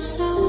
so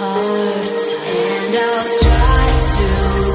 and I'll try to.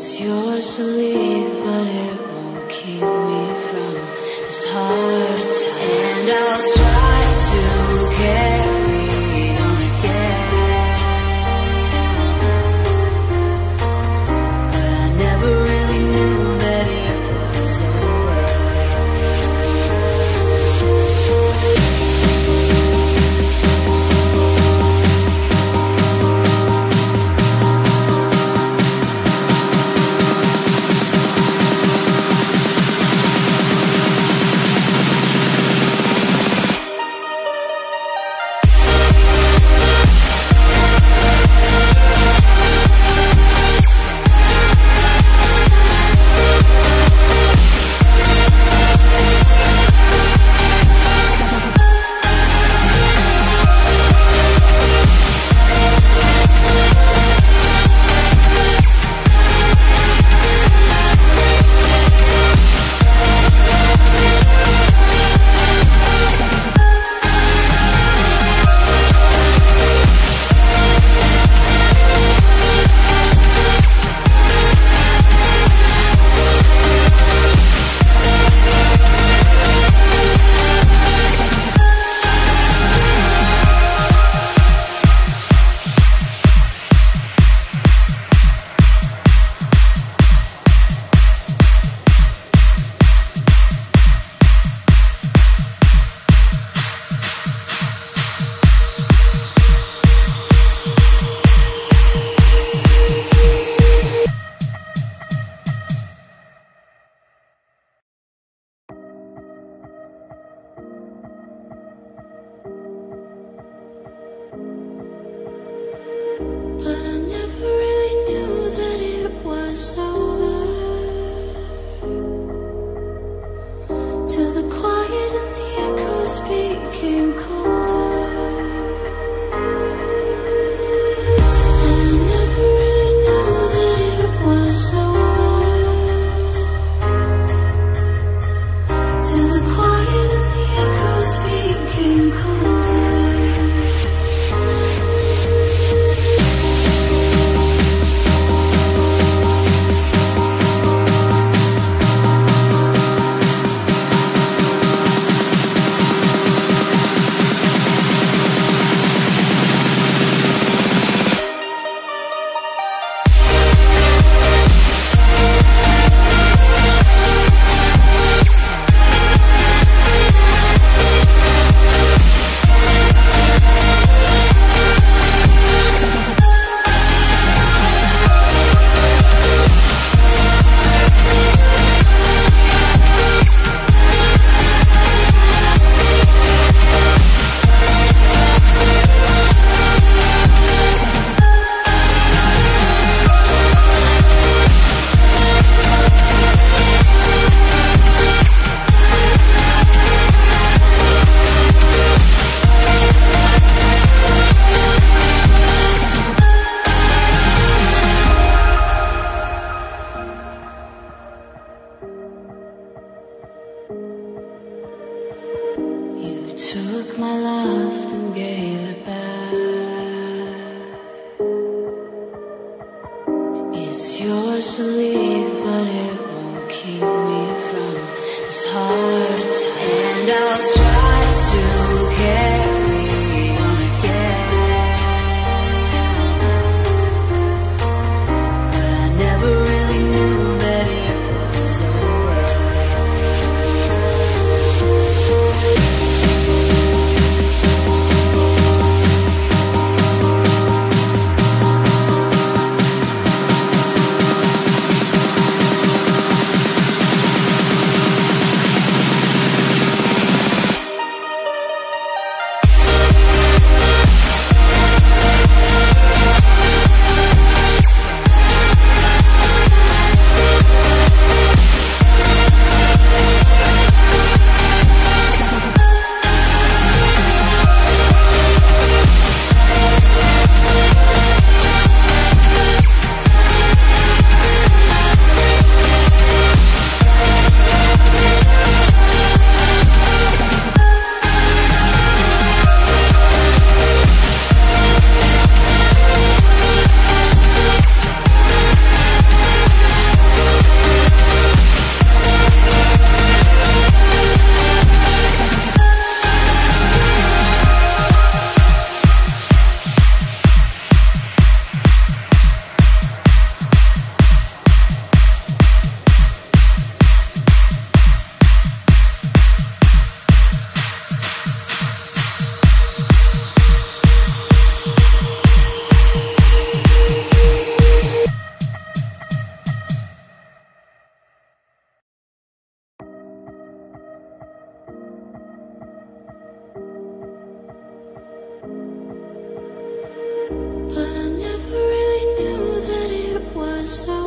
It's yours to leave, but it won't keep me from this heart. And I'll try. Echoes it